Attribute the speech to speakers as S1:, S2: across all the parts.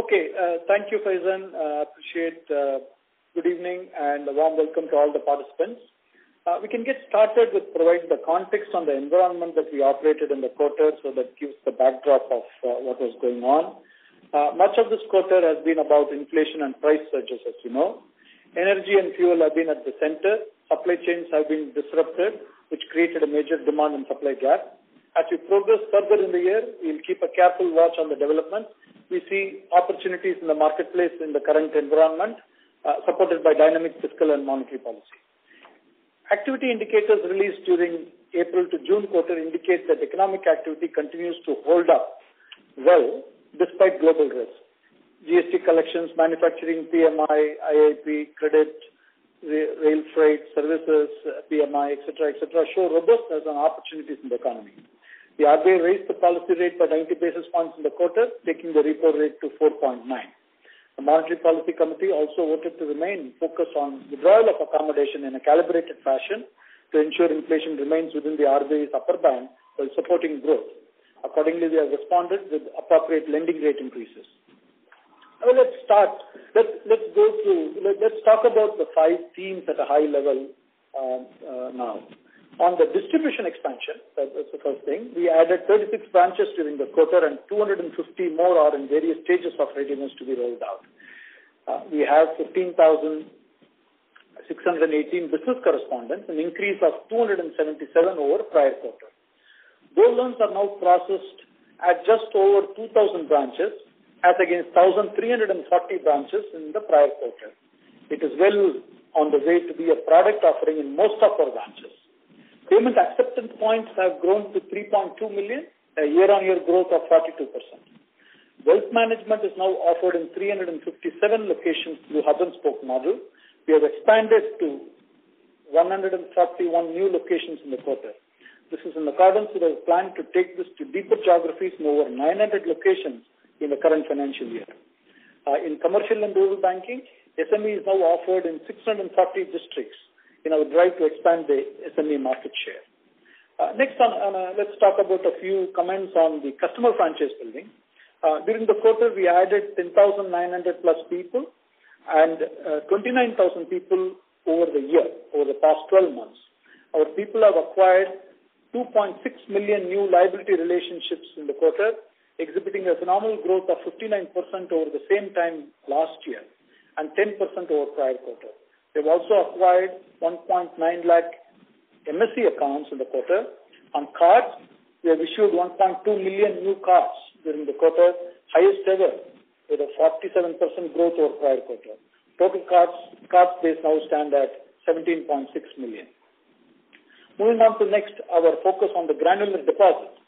S1: Okay. Uh, Thank you, Faizan. Appreciate good evening and a warm welcome to all the participants. Uh, We can get started with providing the context on the environment that we operated in the quarter, so that gives the backdrop of what was going on. Much of this quarter has been about inflation and price surges, as you know. Energy and fuel have been at the center. Supply chains have been disrupted, which created a major demand and supply gap. As we progress further in the year, we'll keep a careful watch on the development. We see opportunities in the marketplace in the current environment, uh, supported by dynamic fiscal and monetary policy. Activity indicators released during April to June quarter indicate that economic activity continues to hold up well despite global risks. GST collections, manufacturing, PMI, IIP, credit, rail freight, services, PMI, etc., etc., show robustness and opportunities in the economy. The RBI raised the policy rate by 90 basis points in the quarter, taking the repo rate to 4.9. The Monetary Policy Committee also voted to remain focused on withdrawal of accommodation in a calibrated fashion to ensure inflation remains within the RBI's upper band while supporting growth. Accordingly, we have responded with appropriate lending rate increases. Now let's start. Let's let's go through. Let, us talk about the five themes at a high level um, uh, now. On the distribution expansion, that's the first thing. We added 36 branches during the quarter, and 250 more are in various stages of readiness to be rolled out. Uh, we have 15,618 business correspondents, an increase of 277 over prior quarter. Gold loans are now processed at just over 2,000 branches as against 1,340 branches in the prior quarter. It is well on the way to be a product offering in most of our branches. Payment acceptance points have grown to 3.2 million, a year-on-year growth of 42%. Wealth management is now offered in 357 locations through hub-and-spoke model. We have expanded to 141 new locations in the quarter. This is in accordance with our plan to take this to deeper geographies in over 900 locations in the current financial year. Uh, in commercial and rural banking, SME is now offered in 640 districts in our drive to expand the SME market share. Uh, next, on uh, let's talk about a few comments on the customer franchise building. Uh, during the quarter, we added 10,900 plus people and 29,000 people over the year, over the past 12 months. Our people have acquired 2.6 million new liability relationships in the quarter, exhibiting a phenomenal growth of 59% over the same time last year and 10% over prior quarter. We've also acquired 1.9 lakh MSE accounts in the quarter. On cards, we have issued 1.2 million new cards during the quarter, highest ever, with a 47% growth over prior quarter. Total cards base now stand at 17.6 million. Moving on to next, our focus on the granular deposits.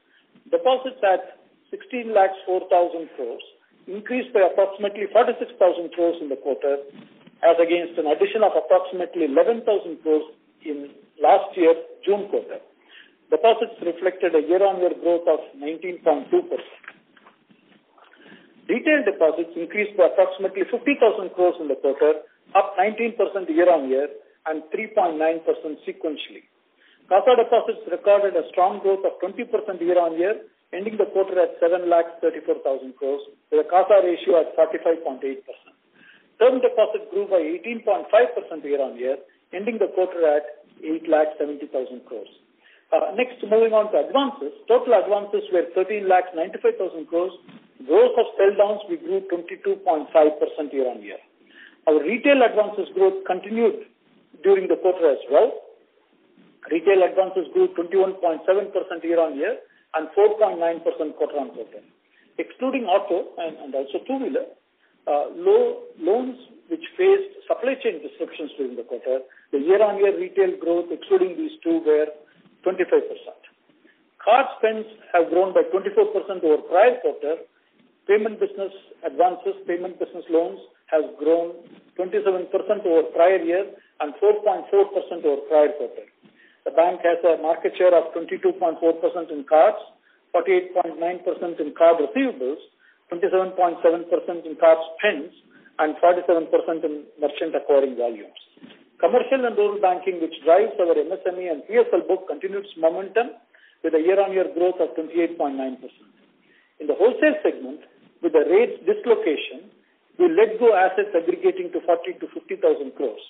S1: Deposits at 16 lakhs 4,000 crores increased by approximately 46,000 crores in the quarter as against an addition of approximately 11,000 crores in last year, June quarter. Deposits reflected a year-on-year growth of 19.2%. Retail deposits increased by approximately 50,000 crores in the quarter, up 19% year-on-year and 3.9% sequentially. CASA deposits recorded a strong growth of 20% year-on-year, ending the quarter at 7 lakhs 34,000 crores, with a CASA ratio at 45.8%. Term deposits grew by 18.5% year-on-year, ending the quarter at 8 lakhs 70,000 crores. Uh, next, moving on to advances. Total advances were 13 lakhs 95,000 crores. Growth of sell downs, we grew 22.5% year-on-year. Our retail advances growth continued during the quarter as well. Retail advances grew 21.7% year-on-year and 4.9% quarter-on-quarter. Excluding auto and also two-wheeler, Uh, loans which faced supply chain disruptions during the quarter, the year-on-year retail growth excluding these two were 25%. Card spends have grown by 24% over prior quarter. Payment business advances, payment business loans has grown 27% over prior year and 4.4% over prior quarter. The bank has a market share of 22.4% in cards, 48.9% in card receivables, 27.7% in card spends, and 47% in merchant acquiring volumes. Commercial and rural banking, which drives our MSME and PSL book, continued its momentum with a year-on-year growth of 28.9%. In the wholesale segment, with the rates dislocation, we let go assets aggregating to 40 to 50,000 crores.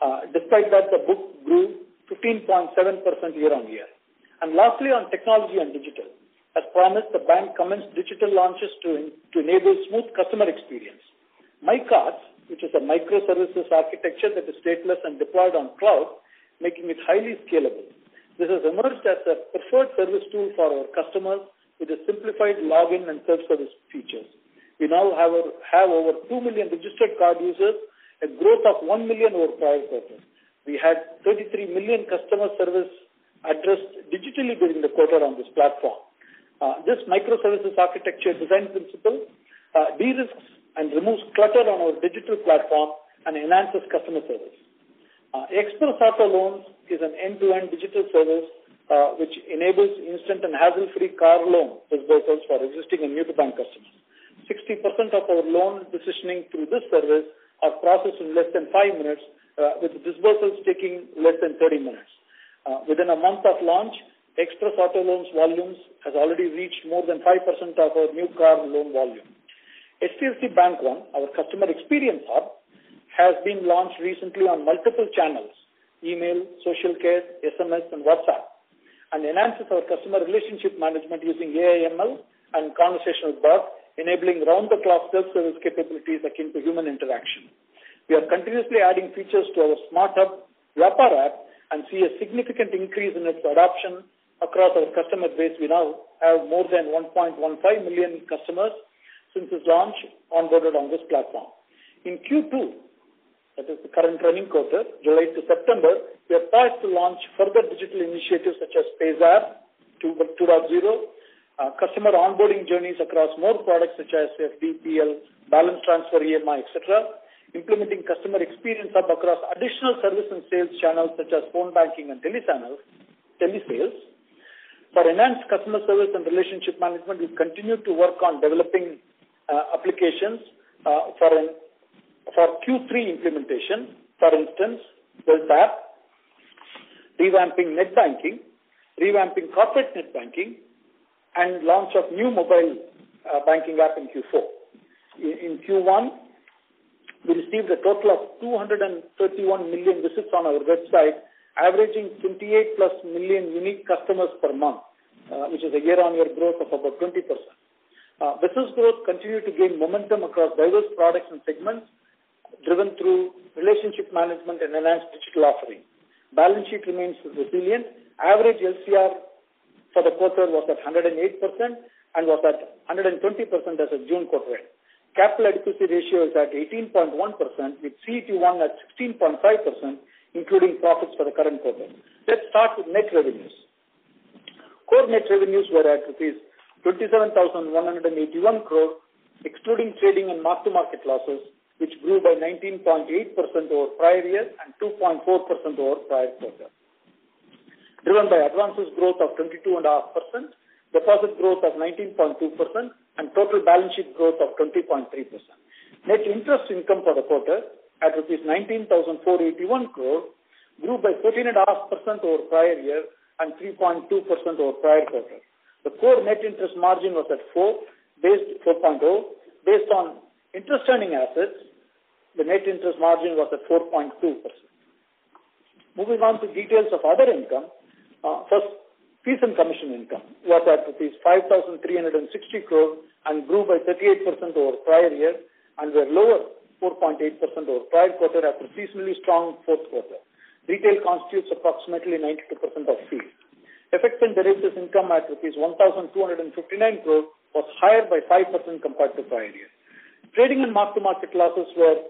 S1: Uh, despite that, the book grew 15.7% year-on-year. And lastly, on technology and digital. As promised, the bank commenced digital launches to, to enable smooth customer experience. MyCards, which is a microservices architecture that is stateless and deployed on cloud, making it highly scalable. This has emerged as a preferred service tool for our customers with a simplified login and self-service features. We now have, have over 2 million registered card users, a growth of 1 million over prior quarter. We had 33 million customer service addressed digitally during the quarter on this platform. Uh, this microservices architecture design principle uh, de-risks and removes clutter on our digital platform and enhances customer service. Uh, Express Auto Loans is an end-to-end digital service uh, which enables instant and hassle-free car loan disbursements for existing and new-to-bank customers. 60% of our loan decisioning through this service are processed in less than five minutes, uh, with disbursements taking less than 30 minutes. Uh, within a month of launch, Express Auto Loans volumes has already reached more than 5% of our new car loan volume. HDFC Bank One, our customer experience hub, has been launched recently on multiple channels, email, social care, SMS, and WhatsApp, and enhances our customer relationship management using AIML and conversational bot, enabling round-the-clock self-service capabilities akin to human interaction. We are continuously adding features to our Smart Hub Vyapar app and see a significant increase in its adoption across our customer base. We now have more than 1.15 million customers since its launch onboarded on this platform. In Q2, that is the current running quarter, July to September, we are poised to launch further digital initiatives such as PayZapp 2.0, uh, customer onboarding journeys across more products such as FDPL, balance transfer, EMI, etc., implementing customer experience hub across additional service and sales channels such as phone banking and telesales. telesales. For enhanced customer service and relationship management, we continue to work on developing uh, applications uh, for an, for Q3 implementation. For instance, Wealth app, revamping net banking, revamping corporate net banking, and launch of new mobile uh, banking app in Q4. In, in Q1, we received a total of 231 million visits on our website, averaging 28 plus million unique customers per month, uh, which is a year-on-year growth of about 20%. Uh, business growth continued to gain momentum across diverse products and segments, driven through relationship management and enhanced digital offering. Balance sheet remains resilient. Average LCR for the quarter was at 108% and was at 120% as of June quarter end. Capital adequacy ratio is at 18.1% with CET1 at 16.5%, including profits for the current quarter. Let's start with net revenues. Core net revenues were at rupees 27,181 crore, excluding trading and mark-to-market losses, which grew by 19.8% over prior year and 2.4% over prior quarter. Driven by advances growth of 22.5%, deposit growth of 19.2%, and total balance sheet growth of 20.3%. Net interest income for the quarter at rupees 19,481 crore grew by 14.5% over prior year and 3.2% over prior quarter. The core net interest margin was at 4, based 4.0. Based on interest earning assets, the net interest margin was at 4.2%. Moving on to details of other income. Uh, first, Fees and commission income was at rupees 5,360 crore and grew by 38% over prior year and were lower 4.8% over prior quarter after seasonally strong fourth quarter. Retail constitutes approximately 92% of fees. FX and derivatives income at rupees 1,259 crore was higher by 5% compared to prior year. Trading and mark-to-market losses were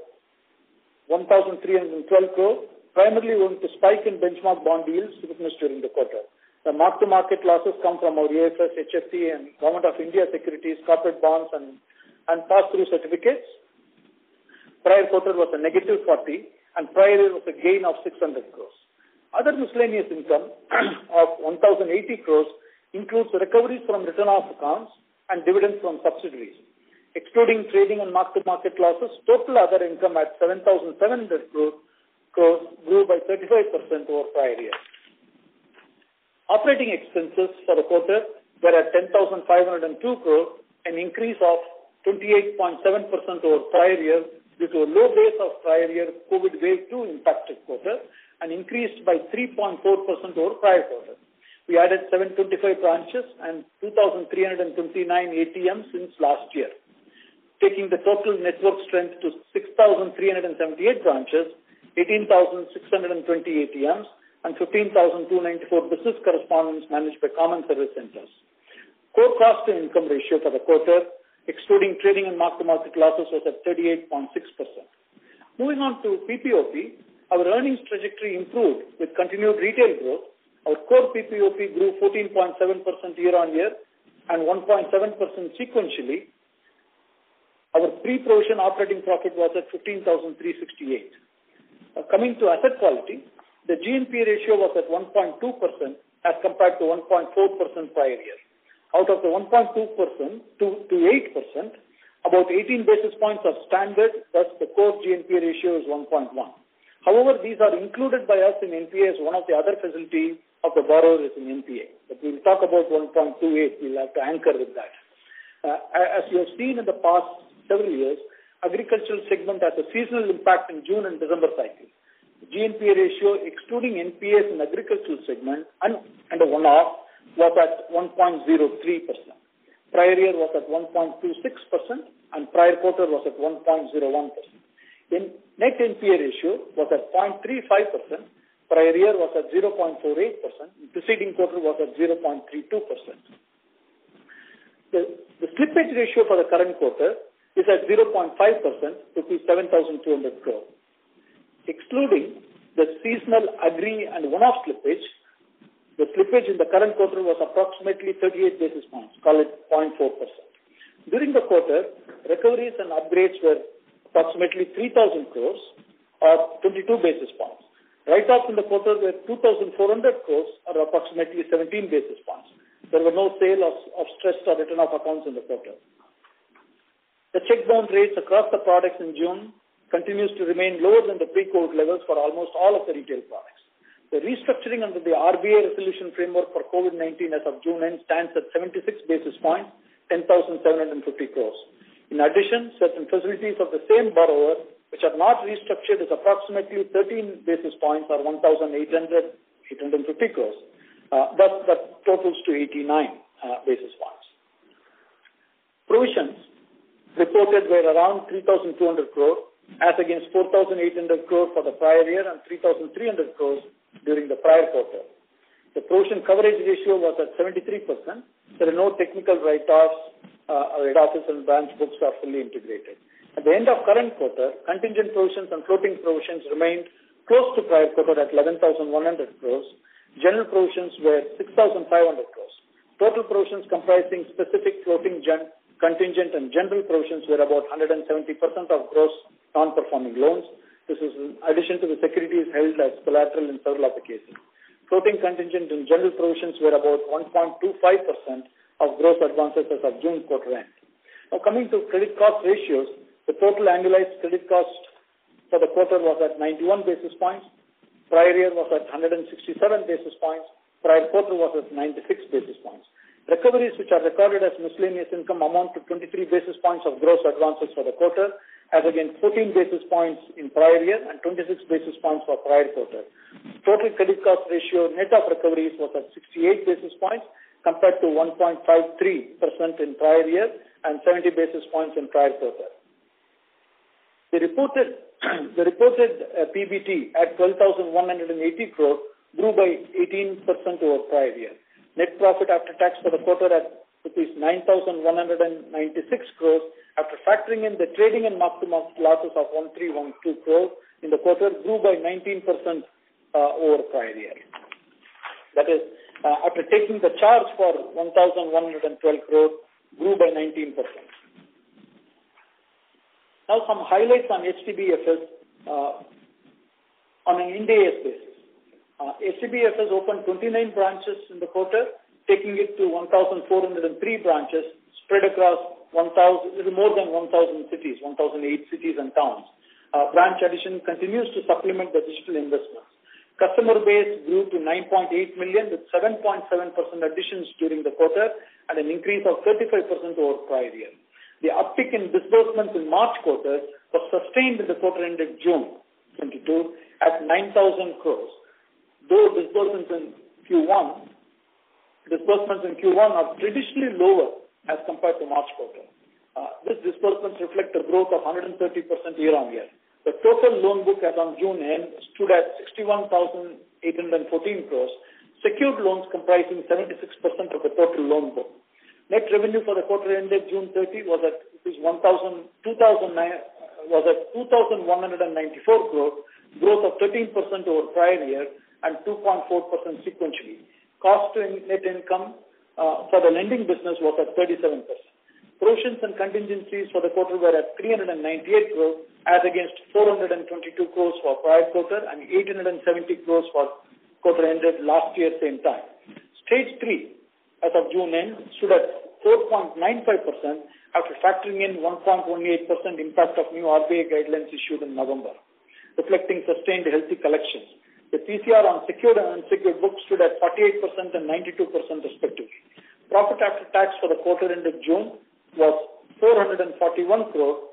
S1: 1,312 crore, primarily owing to spike in benchmark bond yields witnessed during the quarter. The mark-to-market losses come from our AFS, HFT, and Government of India securities, corporate bonds, and, and pass-through certificates. Prior quarter was a negative 40, and prior year was a gain of 600 crores. Other miscellaneous income of 1,080 crores includes recoveries from written-off accounts and dividends from subsidiaries. Excluding trading and mark-to-market losses, total other income at 7,700 crores, crores grew by 35% over prior year. Operating expenses for the quarter were at 10,502 crores, an increase of 28.7% over prior year due to a low base of prior year COVID wave 2 impacted quarter and increased by 3.4% over prior quarter. We added 725 branches and 2,329 ATMs since last year, taking the total network strength to 6,378 branches, 18,620 ATMs, and 15,294 business correspondents managed by common service centers. Core cost to income ratio for the quarter, excluding trading and mark-to-market losses, was at 38.6%. Moving on to PPOP, our earnings trajectory improved with continued retail growth. Our core PPOP grew 14.7% year-on-year and 1.7% sequentially. Our pre-provision operating profit was at 15,368. Uh, coming to asset quality, the GNP ratio was at 1.2% as compared to 1.4% prior year. Out of the 1.2% to, to 8%, about 18 basis points are standard, thus the core GNPA ratio is 1.1. However, these are included by us in NPA as one of the other facilities of the borrower is in NPA. But we'll talk about 1.28. We'll have to anchor with that. Uh, as you have seen in the past several years, agricultural segment has a seasonal impact in June and December cycle. GNPA ratio, excluding NPAs in agricultural segment and, and a one-off, was at 1.03%. Prior year was at 1.26% and prior quarter was at 1.01%. In net NPA ratio was at 0.35%, prior year was at 0.48%, preceding quarter was at 0.32%. The, the slippage ratio for the current quarter is at 0.5%, to rupees 7,200 crore. Excluding the seasonal agri and one-off slippage, the slippage in the current quarter was approximately 38 basis points, call it 0.4%. During the quarter, recoveries and upgrades were approximately 3,000 crores or 22 basis points. Write-offs in the quarter were 2,400 crores or approximately 17 basis points. There were no sale of, of stressed or written off accounts in the quarter. The check bounce rates across the products in June continues to remain lower than the pre-COVID levels for almost all of the retail products. The restructuring under the RBI resolution framework for COVID-19 as of June end stands at 76 basis points, 10,750 crores. In addition, certain facilities of the same borrower which are not restructured is approximately 13 basis points or 1,800 850 crores. Uh, that, that totals to 89 uh, basis points. Provisions reported were around 3,200 crore as against 4,800 crore for the prior year and 3,300 crores during the prior quarter. The provision coverage ratio was at 73%. There are no technical write-offs. Uh, office and branch books are fully integrated. At the end of current quarter, contingent provisions and floating provisions remained close to prior quarter at 11,100 crores. General provisions were 6,500 crores. Total provisions comprising specific floating gen, contingent and general provisions were about 170% of gross non-performing loans. This is in addition to the securities held as collateral in several of the cases. Floating contingent and general provisions were about 1.25% of gross advances as of June quarter end. Now coming to credit cost ratios, the total annualized credit cost for the quarter was at 91 basis points. Prior year was at 167 basis points. Prior quarter was at 96 basis points. Recoveries which are recorded as miscellaneous income amount to 23 basis points of gross advances for the quarter, as against 14 basis points in prior year and 26 basis points for prior quarter. Total credit cost ratio net of recoveries was at 68 basis points compared to 1.53% in prior year and 70 basis points in prior quarter. The reported, the reported uh, PBT at 12,180 crore grew by 18% over prior year. Net profit after tax for the quarter at rupees 9,196 crores after factoring in the trading and mark-to-market losses of 1312 crores in the quarter grew by 19% uh, over prior year. That is, uh, after taking the charge for 1,112 crores, grew by 19%. Now some highlights on HDBFS uh, on an Ind AS basis. Uh, HDBFS opened 29 branches in the quarter, taking it to 1,403 branches spread across 1,000, more than 1,000 cities, 1,008 cities and towns. Uh, branch addition continues to supplement the digital investments. Customer base grew to 9.8 million with 7.7% additions during the quarter and an increase of 35% over prior year. The uptick in disbursements in March quarter was sustained in the quarter ended June 22 at 9,000 crores. Though disbursements in Q1, disbursements in Q1 are traditionally lower as compared to March quarter. Uh, this disbursements reflect a growth of 130% year-on-year. The total loan book as on June end stood at 61,814 crores, secured loans comprising 76% of the total loan book. Net revenue for the quarter ended June 30 was at 1,000, 2009, was at 2,194 crores, growth of 13% over prior year and 2.4% sequentially. Cost to net income uh, for the lending business was at 37%. Provisions and contingencies for the quarter were at 398 crores as against 422 crores for prior quarter and 870 crores for quarter ended last year same time. Stage 3 as of June end stood at 4.95% after factoring in 1.18% impact of new RBI guidelines issued in November, reflecting sustained healthy collections. The PCR on secured and unsecured books stood at 48% and 92% respectively. Profit after tax for the quarter ended June was 441 crore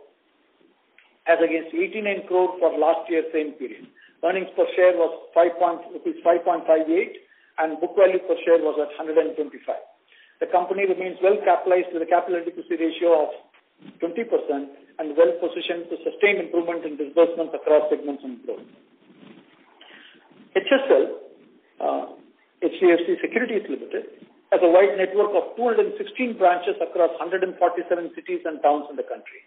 S1: as against 89 crore for last year same period. Earnings per share was 5. 5.58 and book value per share was at 125. The company remains well capitalized with a capital adequacy ratio of 20% and well positioned to sustain improvement in disbursements across segments and growth. HSL, uh, HDFC Securities Limited, has a wide network of 216 branches across 147 cities and towns in the country.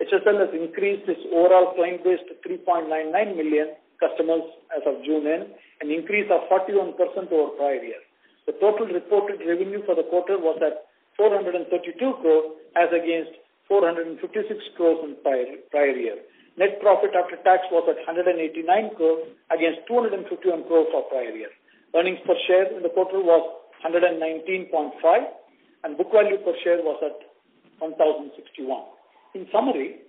S1: HSL has increased its overall client base to 3.99 million customers as of June end, an increase of 41% over prior year. The total reported revenue for the quarter was at 432 crores as against 456 crores in prior, prior year. Net profit after tax was at 189 crores against 251 crores for prior year. Earnings per share in the quarter was 119.5 and book value per share was at 1061. In summary,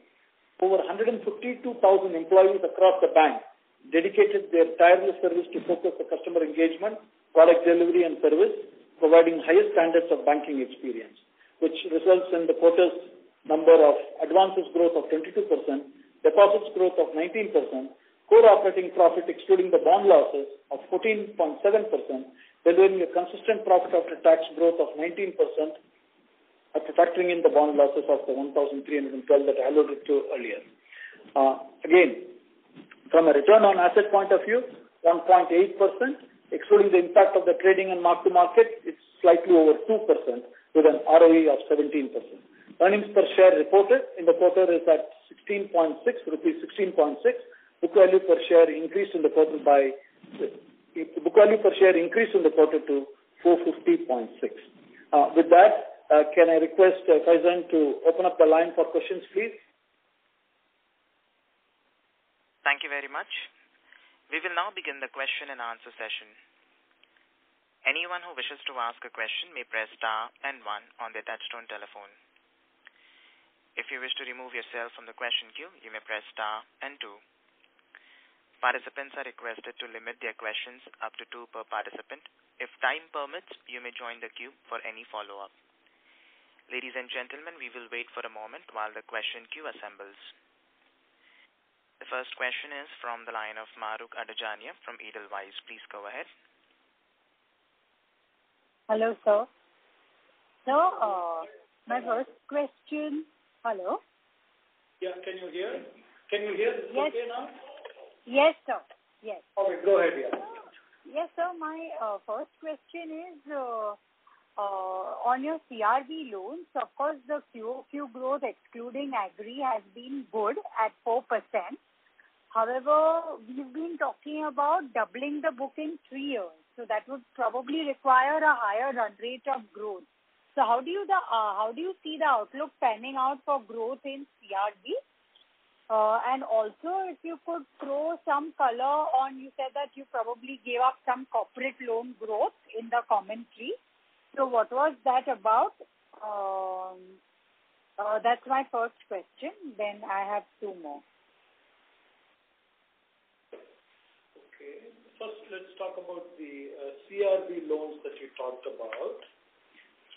S1: over 152,000 employees across the bank dedicated their tireless service to focus the customer engagement, product delivery and service, providing highest standards of banking experience, which results in the quarter's number of advances growth of 22%, deposits growth of 19%, core operating profit excluding the bond losses of 14.7%, delivering a consistent profit after tax growth of 19% after factoring in the bond losses of the 1,312 that I alluded to earlier. Uh, again, from a return on asset point of view, 1.8%, excluding the impact of the trading and mark-to-market, it's slightly over 2% with an ROE of 17%. Earnings per share reported in the quarter is at 16.6, rupees 16.6. Book value per share increased in the quarter by book value per share increased in the quarter to 450.6. Uh, with that, uh, can I request uh, Faizan to open up the line for questions, please?
S2: Thank you very much. We will now begin the question and answer session. Anyone who wishes to ask a question may press star and one on their touchtone telephone. If you wish to remove yourself from the question queue, you may press star and two. Participants are requested to limit their questions up to two per participant. If time permits, you may join the queue for any follow-up. Ladies and gentlemen, we will wait for a moment while the question queue assembles. The first question is from the line of Mahrukh Adajania from Edelweiss. Please go ahead.
S3: Hello, sir. So, uh, my first question. Hello.
S1: Yeah, can you hear? Can you hear?
S3: Yes.
S1: Okay now?
S3: Yes, sir. Yes.
S1: Okay, go ahead, yeah.
S3: Yes, sir. My uh, first question is uh, uh, on your CRB loans. Of course, the QOQ growth excluding agri has been good at 4%. However, we've been talking about doubling the book in three years. So that would probably require a higher run rate of growth. So how do you the uh, how do you see the outlook panning out for growth in CRB? Uh, and also, if you could throw some color on, you said that you probably gave up some corporate loan growth in the commentary. So what was that about? Um, uh, that's my first question. Then I have two more.
S1: Okay. First, let's talk about the uh, CRB loans that you talked about.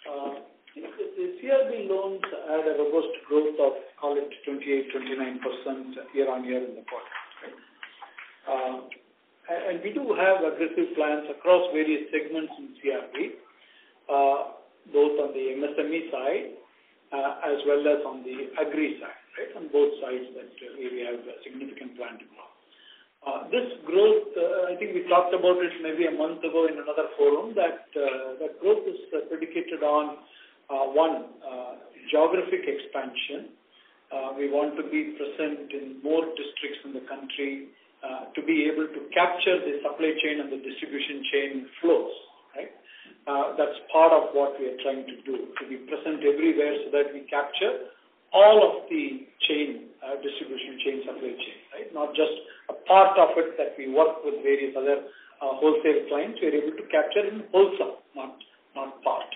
S1: Uh, The CRB loans had a robust growth of, call it 28%-29% year-on-year in the quarter. And we do have aggressive plans across various segments in CRB, both on the MSME side uh, as well as on the agri side, right? On both sides that we have a significant plan to grow. Uh, this growth, uh, I think we talked about it maybe a month ago in another forum, that uh, growth is predicated on one, geographic expansion. We want to be present in more districts in the country to be able to capture the supply chain and the distribution chain flows, right? That's part of what we are trying to do, to be present everywhere so that we capture all of the chain, uh, distribution chain, supply chain, right? Not just a part of it that we work with various other uh, wholesale clients. We are able to capture in wholesale, not not part.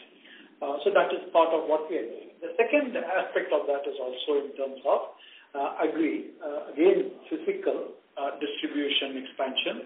S1: Uh, so that is part of what we are doing. The second aspect of that is also in terms of agri. Again, physical distribution expansion.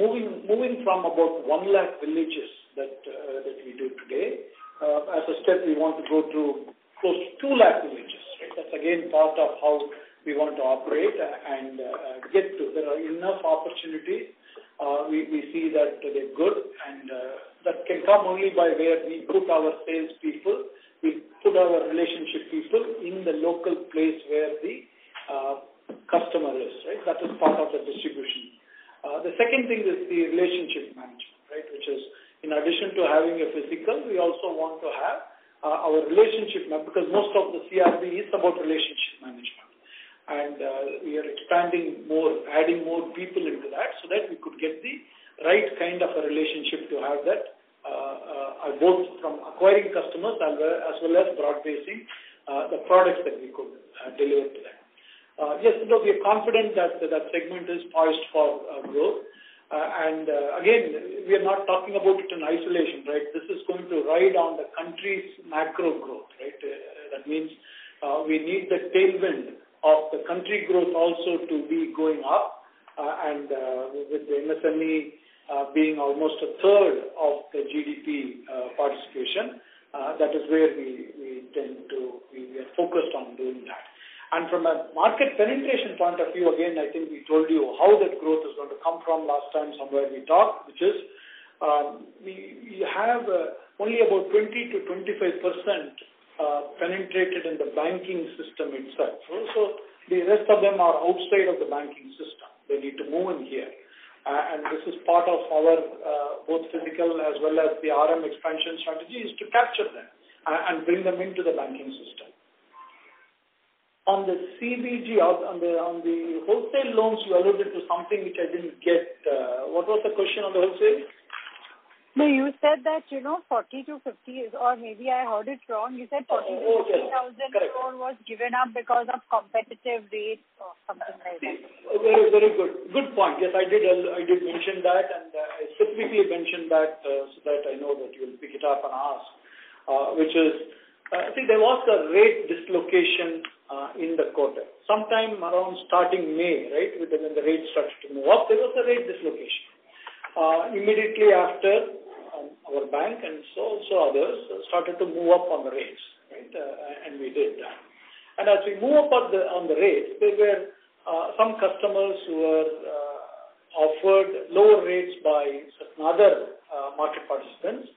S1: Moving moving from about 1 lakh villages that that we do today, as a step, we want to go to close to 2 lakh villages? That's again, part of how we want to operate and uh, get to. There are enough opportunities. Uh, we we see that they're good, and uh, that can come only by where we put our sales people, we put our relationship people in the local place where the customer is, right? That is part of the distribution. The second thing is the relationship management, right? Which is in addition to having a physical, we also want to have our relationship map, because most of the CRB is about relationship management. And we are expanding more, adding more people into that so that we could get the right kind of a relationship to have that, uh, uh, both from acquiring customers as well as broad-basing the products that we could deliver to them. Uh, Yes, we are confident that that segment is poised for growth. Uh, and uh, again, we are not talking about it in isolation, right? This is going to ride on the country's macro growth, right? Uh, that means we need the tailwind of the country growth also to be going up. And with the MSME being almost a third of the GDP participation, that is where we intend to we are focused on doing that. And from a market penetration point of view, again, I think we told you how that growth is going to come from last time somewhere we talked, which is, um, we have only about 20%-25% penetrated in the banking system itself. So the rest of them are outside of the banking system. They need to move in here. And this is part of our uh, both physical as well as the RM expansion strategy, is to capture them and bring them into the banking system. On the CBG, on the wholesale loans, you alluded to something which I didn't get. Uh, what was the question on the wholesale?
S3: No, you said that, you know, 40 to 50 is, or maybe I heard it wrong. You said forty 40,000
S1: Correct.
S3: crore was given up because of competitive rates or something like that.
S1: Very, very good. Good point. Yes, I did, I did mention that, and uh, I specifically mentioned that, uh, so that I know that you'll pick it up and ask. Which is, I think there was a rate dislocation Uh, in the quarter. Sometime around starting May, right? When the rates started to move up, there was a rate dislocation. Uh, immediately after, um, our bank and so also others started to move up on the rates, right? Uh, and we did that. And as we move up on the rates, there were some customers who were offered lower rates by certain other market participants.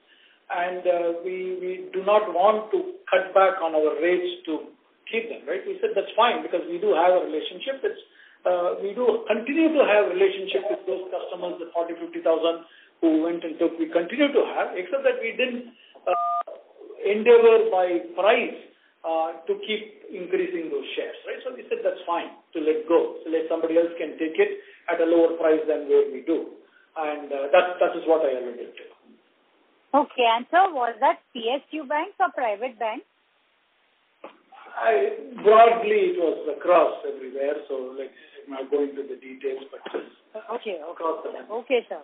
S1: And we, we do not want to cut back on our rates to keep them, right? We said, "That's fine, because we do have a relationship." It's, uh, we do continue to have relationship with those customers, the 40,000-50,000 who went and took. We continue to have, except that we didn't uh, endeavor by price uh, to keep increasing those shares, right? So we said, "That's fine to let go, So let somebody else can take it at a lower price than where we do." And uh, that, that is what I alluded to.
S3: Okay. Sir, was that PSU banks or private banks?
S1: Broadly, it was across everywhere, so, like, I'm not going into the details, but.
S3: Okay.
S1: Across the bank.
S3: Okay, sir.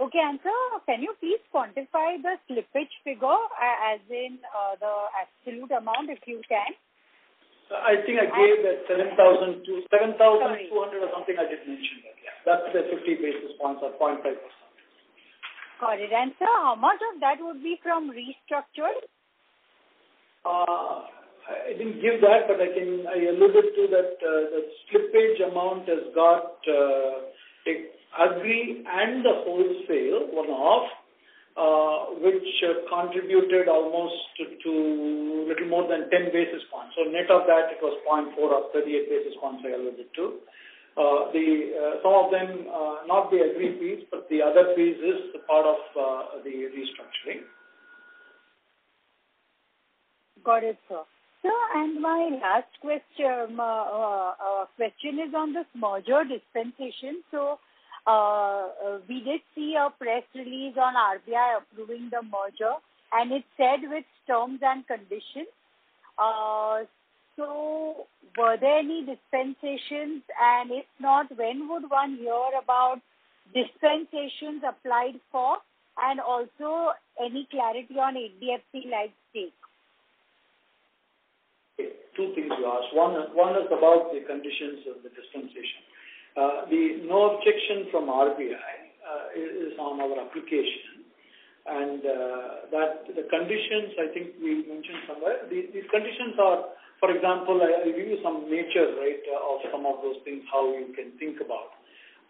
S3: Okay, sir, can you please quantify the slippage figure, as in, the absolute amount, if you can?
S1: I think I gave that 7,000 to 7,200
S3: Sorry.
S1: or something, I did mention that, yeah. That's the 50 basis points or 0.5%.
S3: Got it. Sir, how much of that would be from restructured?
S1: Uh, I didn't give that, but I can, I alluded to that uh, the slippage amount has got uh, agri and the wholesale one off, uh, which uh, contributed almost to, to little more than 10 basis points. So net of that, it was 0.4 or 38 basis points I alluded to. Uh, the uh, some of them uh, not the agri piece, but the other piece is part of uh, the restructuring.
S3: Got it, sir. Sir, and my last question, uh, uh, uh, question is on this merger dispensation. So, we did see a press release on RBI approving the merger, and it said with terms and conditions. So, were there any dispensations, and if not, when would one hear about dispensations applied for, and also any clarity on HDFC Life stake?
S1: Two things you asked. One, one is about the conditions of the dispensation. Uh, the no objection from RBI uh, is on our application. And uh, that the conditions, I think we mentioned somewhere, the, these conditions are, for example, I, will give you some nature, right, uh, of some of those things, how you can think about.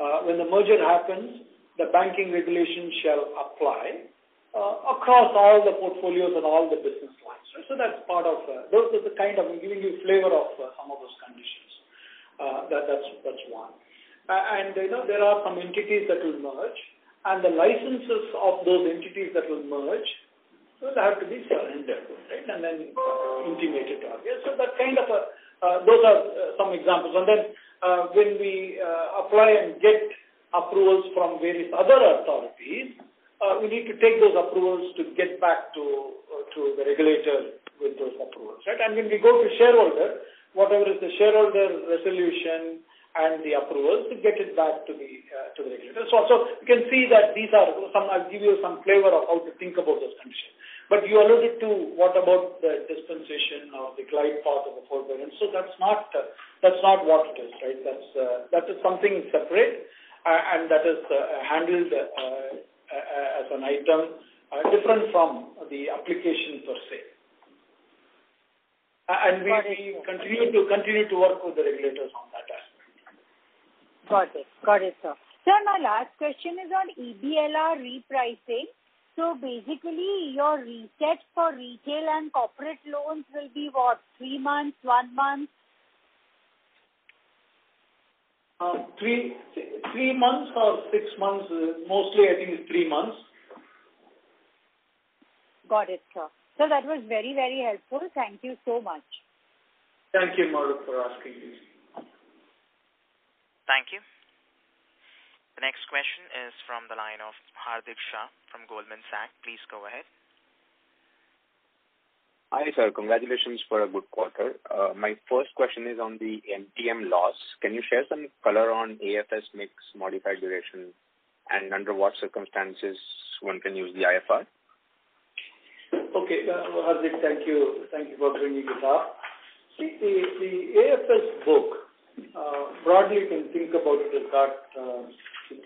S1: Uh, when the merger happens, the banking regulation shall apply uh, across all the portfolios and all the business lines. Right? So that's part of, uh, those are the kind of, I'm giving you flavor of uh, some of those conditions. Uh, that, that's, that's one. and, you know, there are some entities that will merge, and the licenses of those entities that will merge will have to be surrendered, right? And then intimated to RBI. So that kind of a, uh, those are uh, some examples. And then uh, when we uh, apply and get approvals from various other authorities, uh, we need to take those approvals to get back to uh, to the regulator with those approvals, right? And when we go to shareholder, whatever is the shareholder resolution and the approvals, to get it back to the uh, to the regulator. So, so you can see that these are some. I'll give you some flavor of how to think about those conditions. But you alluded to what about the dispensation or the glide path of the forbearance. So that's not that's not what it is, right? That's uh, that is something separate, uh, and that is uh, handled as an item uh, different from the application per se. Uh, and we, we continue to continue to work with the regulators on that aspect.
S3: Got it. Got it, sir. Sir, my last question is on EBLR repricing. So basically, your reset for retail and corporate loans will be what? Three months, one month?
S1: Uh, three three months or six months, uh, mostly I think it's three months.
S3: Got it, sir. So that was very, very helpful. Thank you so much.
S1: Thank you, Mahrukh, for asking this.
S2: Thank you. The next question is from the line of Hardik Shah from Goldman Sachs. Please go ahead.
S4: Hi, sir. Congratulations for a good quarter. Uh, my first question is on the MTM loss. Can you share some color on AFS mix, modified duration, and under what circumstances one can use the IFR?
S1: Okay. Uh, thank you. Thank you for bringing it up. See, the, the AFS book, uh, broadly you can think about it as got uh,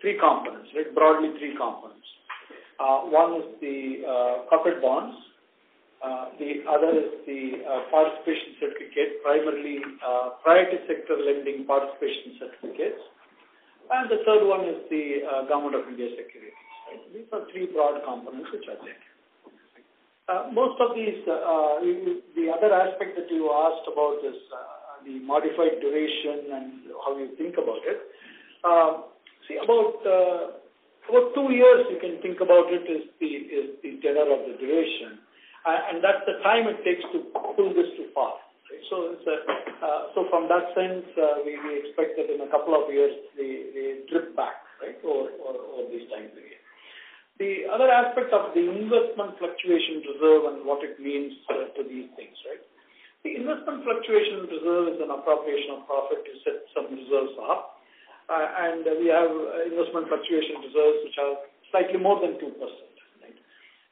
S1: three components, right? Broadly three components. Uh, one is the uh, corporate bonds, uh, the other is the uh, participation certificate, primarily uh, priority sector lending participation certificates. And the third one is the uh, Government of India securities. Right? These are three broad components which are there. Uh, most of these, uh, the other aspect that you asked about is uh, the modified duration and how you think about it. Uh, see, about uh, about two years you can think about it is the is the tenor of the duration and that's the time it takes to pull this to par. Right? So, a, uh, so from that sense, uh, we, we expect that in a couple of years they, they drip back, right, over, over, over this time. The other aspect of the investment fluctuation reserve and what it means uh, to these things, right? The investment fluctuation reserve is an appropriation of profit to set some reserves up. Uh, and we have uh, investment fluctuation reserves which are slightly more than 2%.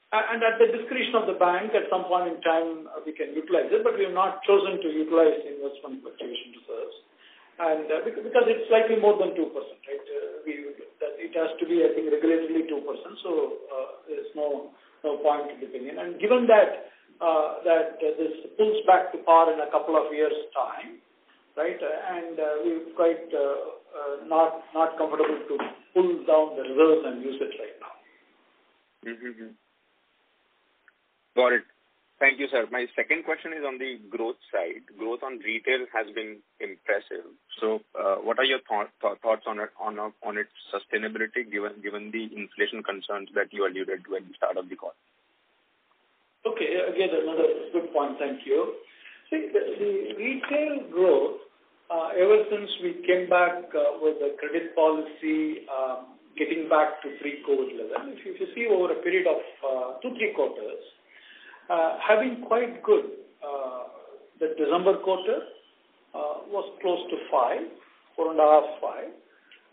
S1: And at the discretion of the bank, at some point in time, uh, we can utilize it, but we have not chosen to utilize investment fluctuation reserves. And uh, because it's slightly more than 2%, right? Uh, we, it has to be, I think, regulatorily 2%, so uh, there's no, no point in in. And given that uh, that uh, this pulls back to par in a couple of years' time, right? And uh, we're quite uh, uh, not not comfortable to pull down the reserves and use it right now.
S4: Mm-hmm. Got it. Thank you, sir. My second question is on the growth side. Growth on retail has been impressive. So, uh, what are your th- th- thoughts on it, on, on its sustainability given given the inflation concerns that you alluded to at the start of the call?
S1: Okay, again, another good point. Thank you. See, the, the retail growth, uh, ever since we came back uh, with the credit policy um, getting back to pre-COVID level, if you, if you see over a period of uh, two, three quarters, uh, having quite good. Uh, the December quarter uh, was close to 5, 4.5, 5.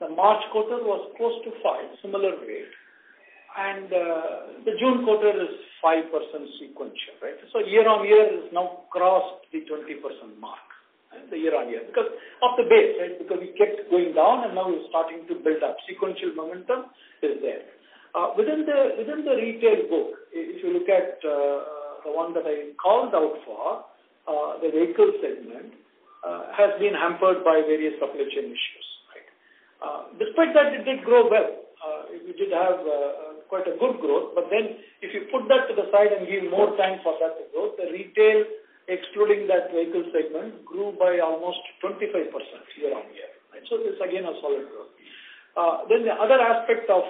S1: The March quarter was close to 5, similar rate. And the June quarter is 5% sequential, right? So year-on-year is now crossed the 20% mark, the year-on-year, because of the base, right? Because we kept going down, and now we're starting to build up. Sequential momentum is there. Within the within the retail book, if you look at the one that I called out for, uh, the vehicle segment, uh, has been hampered by various supply chain issues. Right? Uh, despite that, it did grow well. we did have quite a good growth, but then if you put that to the side and give more time for that to grow, the retail, excluding that vehicle segment, grew by almost 25% year-on-year. Right? So this again a solid growth. then the other aspect of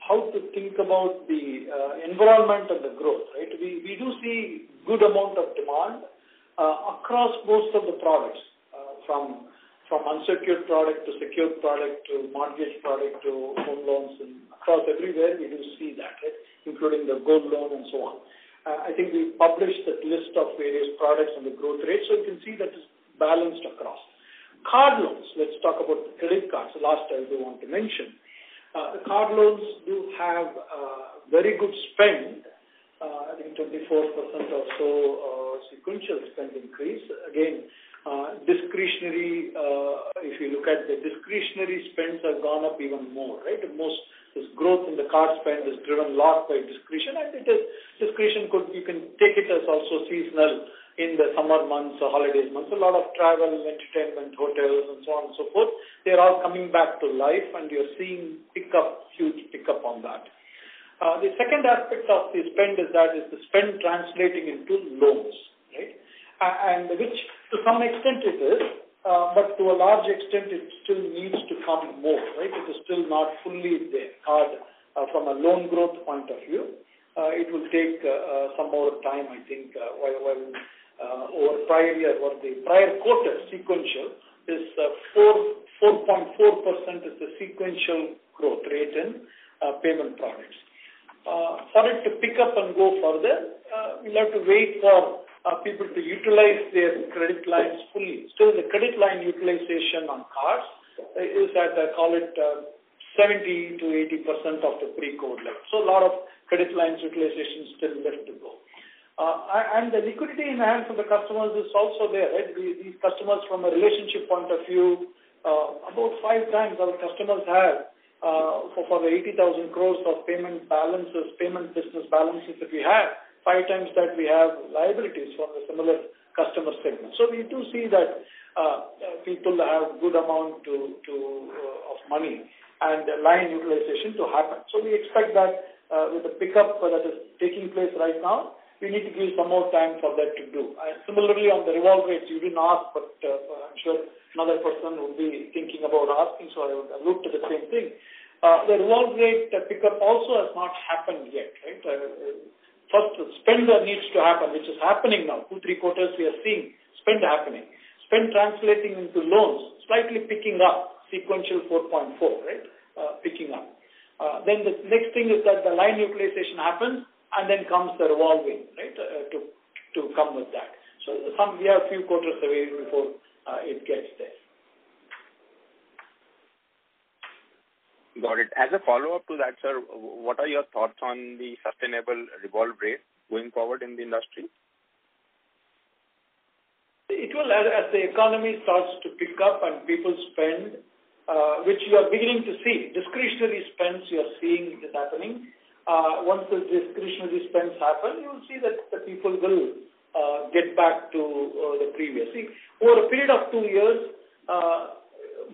S1: how to think about the uh, environment and the growth, right? We, we do see good amount of demand uh, across most of the products, uh, from from unsecured product to secured product to mortgage product to home loans and across everywhere we do see that, right? including the gold loan and so on. Uh, I think we published that list of various products and the growth rate, so you can see that is balanced across. Card loans, let's talk about credit cards, the last I do want to mention. Uh, the card loans do have uh, very good spend, uh, I think 24% or so uh, sequential spend increase. Again, uh, discretionary, uh, if you look at the discretionary spends have gone up even more, right? Most this growth in the card spend is driven a lot by discretion, and it is discretion could you can take it as also seasonal in the summer months or holidays months. A lot of travel, entertainment, hotels, and so on and so forth. They're all coming back to life, and you're seeing pickup, huge pickup on that. Uh, the second aspect of the spend is that is the spend translating into loans, right? And which to some extent it is, uh, but to a large extent it still needs to come more, right? It is still not fully there hard uh, from a loan growth point of view. Uh, it will take uh, uh, some more time, I think, while, while uh, Uh, over prior year or the prior quarter sequential is 4.4% uh, is the sequential growth rate in uh, payment products. Uh, for it to pick up and go further, uh, we'll have to wait for people to utilize their credit lines fully. Still, the credit line utilization on cards is at, I call it, 70 to 80% of the pre-COVID level. So a lot of credit lines utilization still left to go. Uh, and the liquidity in the hands of the customers is also there, right? These customers from a relationship point of view, uh, about five times our customers have uh, for, for the 80,000 crores of payment balances, payment business balances that we have, five times that we have liabilities from the similar customer segment. So we do see that uh, people have good amount to, to uh, of money and line utilization to happen. So we expect that uh, with the pickup that is taking place right now, we need to give some more time for that to do. Uh, similarly, on the revolve rates, you didn't ask, but uh, I'm sure another person would be thinking about asking, so I would allude to the same thing. Uh, the revolve rate pickup also has not happened yet, right? Uh, first, spender needs to happen, which is happening now. Two, three quarters we are seeing spend happening. Spend translating into loans, slightly picking up, sequential 4.4, right? Uh, picking up. Uh, then the next thing is that the line utilization happens, and then comes the revolving, right, uh, to, to come with that. So some, we have a few quarters away before uh, it gets there.
S4: Got it. As a follow-up to that, sir, what are your thoughts on the sustainable revolve rate going forward in the industry?
S1: It will, as, as the economy starts to pick up and people spend, uh, which you are beginning to see, discretionary spends you are seeing is happening, uh, once the discretionary spends happen, you will see that the people will uh, get back to uh, the previous. See, over a period of two years, uh,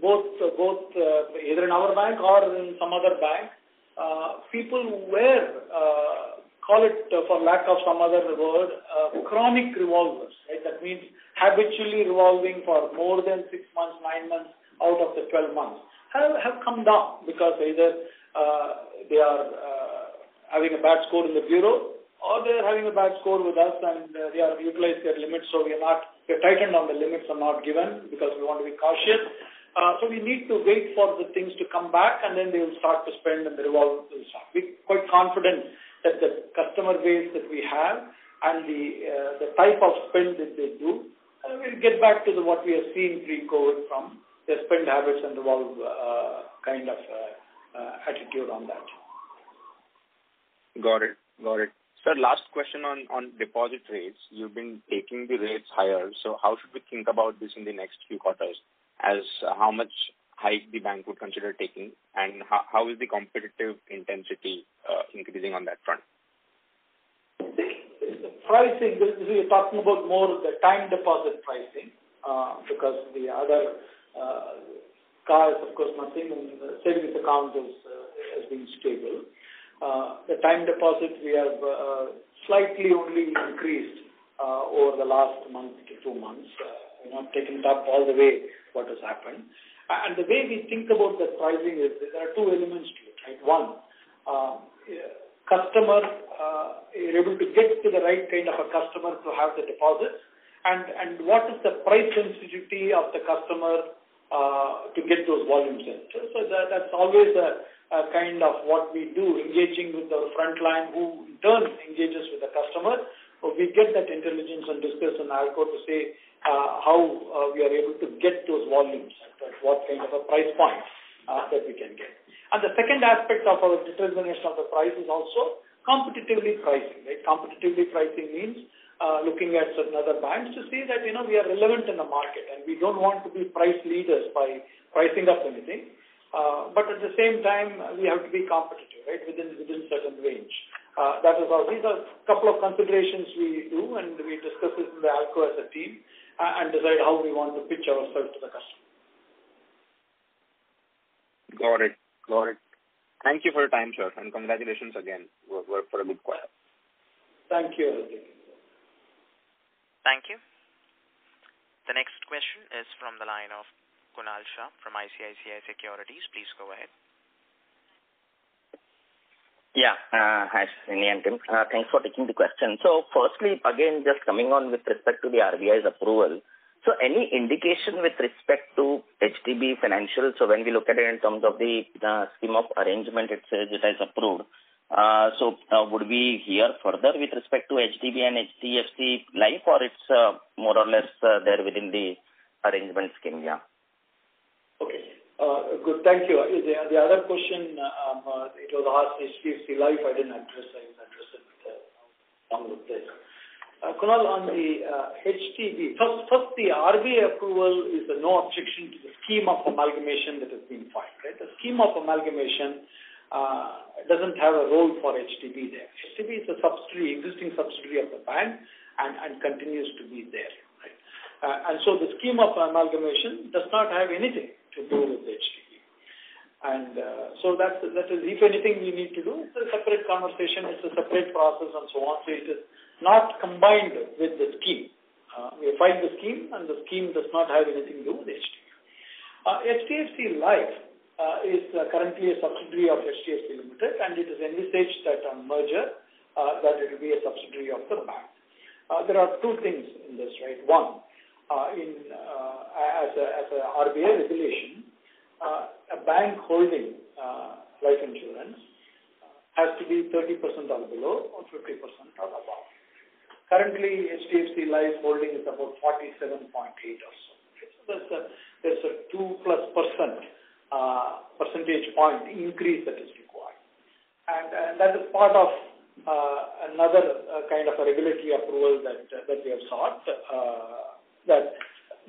S1: both uh, both uh, either in our bank or in some other bank, uh, people were uh, call it uh, for lack of some other word, uh, chronic revolvers. Right? That means habitually revolving for more than six months, nine months out of the 12 months have, have come down because either uh, they are uh, having a bad score in the bureau or they are having a bad score with us and uh, they are utilized their limits so we are not, we are tightened on the limits are not given because we want to be cautious. Uh, so we need to wait for the things to come back and then they will start to spend and the revolve will start. We're quite confident that the customer base that we have and the, uh, the type of spend that they do uh, will get back to the, what we have seen pre-COVID from their spend habits and revolve uh, kind of uh, uh, attitude on that.
S4: Got it. Got it. Sir, last question on deposit rates. You've been taking the rates higher, so how should we think about this in the next few quarters? As how much hike the bank would consider taking, and how is the competitive intensity uh, increasing on that front?
S1: Pricing, we you're talking about more the time deposit pricing, uh, because the other uh, CASA, of course, nothing, the savings account is has been stable. Uh, the time deposit we have uh, slightly only increased uh, over the last month to two months. We're not taken it up all the way what has happened. And the way we think about the pricing is there are two elements to it, right? One, uh, customer, uh, you're able to get to the right kind of a customer to have the deposits, and, and what is the price sensitivity of the customer uh, to get those volumes in. So that, that's always a, uh, kind of what we do, engaging with the front line who in turn engages with the customer. So we get that intelligence and discuss in ALCO to say uh, how uh, we are able to get those volumes at what kind of a price point uh, that we can get. And the second aspect of our determination of the price is also competitively pricing. Right? Competitively pricing means uh, looking at certain other banks to see that you know we are relevant in the market and we don't want to be price leaders by pricing up anything. Uh, but at the same time, we have to be competitive, right, within within certain range. Uh, that is all. These are a couple of considerations we do, and we discuss this in the ALCO as a team uh, and decide how we want to pitch ourselves to the customer.
S4: Got it. Got it. Thank you for your time, sir, and congratulations again for, for a good quarter.
S1: Thank you.
S2: Thank you. The next question is from the line of Kunal Shah from ICICI Securities. Please go ahead.
S5: Yeah. Uh, hi, Srini and Tim. Uh, thanks for taking the question. So firstly, again, just coming on with respect to the RBI's approval. So any indication with respect to HDB Financial? So when we look at it in terms of the uh, scheme of arrangement, it says it is approved. Uh, so uh, would we hear further with respect to HDB and HDFC Life or it's uh, more or less uh, there within the arrangement scheme? Yeah.
S1: Okay. Uh, good. Thank you. The, the other question, um, uh, it was asked HDFC Life. I didn't address I didn't address it uh, along with this. Uh, Kunal, on the uh, HDB, first, first the RBI approval is a no objection to the scheme of amalgamation that has been filed. Right? The scheme of amalgamation uh, doesn't have a role for HDB there. HDB is a subsidiary, existing subsidiary of the bank, and, and continues to be there. Right? Uh, and so the scheme of amalgamation does not have anything to do with HDB. And uh, so that's, that is, if anything we need to do, it's a separate conversation, it's a separate process and so on. So it is not combined with the scheme. Uh, we find the scheme and the scheme does not have anything to do with HDB. Uh, HDFC Life uh, is uh, currently a subsidiary of HDFC Limited and it is envisaged that on merger uh, that it will be a subsidiary of the bank. Uh, there are two things in this, right? One, in uh, as a as a RBI regulation, uh, a bank holding life insurance has to be 30% or below or 50% or above. Currently, HDFC Life holding is about 47.8 or so. So there's a there's a two plus percent uh, percentage point increase that is required, and, and that is part of uh, another uh, kind of a regulatory approval that that we have sought that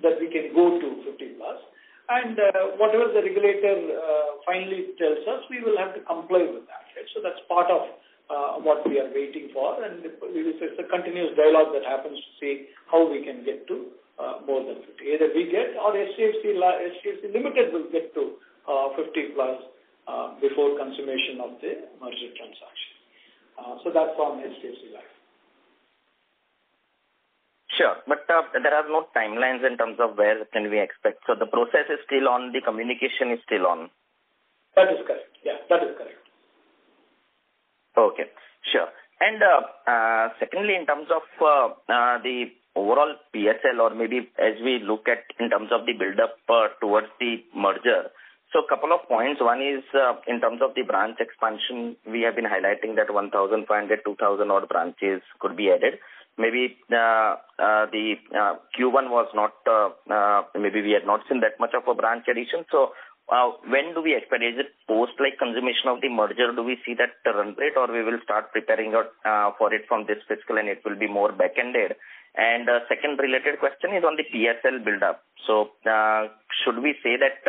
S1: that we can go to 50 plus. And uh, whatever the regulator uh, finally tells us, we will have to comply with that. Right? So that's part of uh, what we are waiting for, and it's a continuous dialogue that happens to see how we can get to uh, more than 50. Either we get or HDFC Limited will get to uh, 50 plus before consummation of the merger transaction. So that's on HDFC Life.
S5: Sure. But there are no timelines in terms of where can we expect. So the process is still on, the communication is still on.
S1: That is correct. Yeah, that is correct.
S5: Okay. Sure. And uh, secondly, in terms of uh, uh, the overall PSL or maybe as we look at in terms of the buildup towards the merger. So a couple of points. One is uh, in terms of the branch expansion, we have been highlighting that 1,500, 2,000 odd branches could be added. Maybe uh, uh, the uh, Q1 was not, maybe we had not seen that much of a branch addition. So uh, when do we expect? Is it post like consummation of the merger, do we see that run rate or we will start preparing out for it from this fiscal and it will be more back-ended? And Second related question is on the PSL build-up. So, uh, should we say that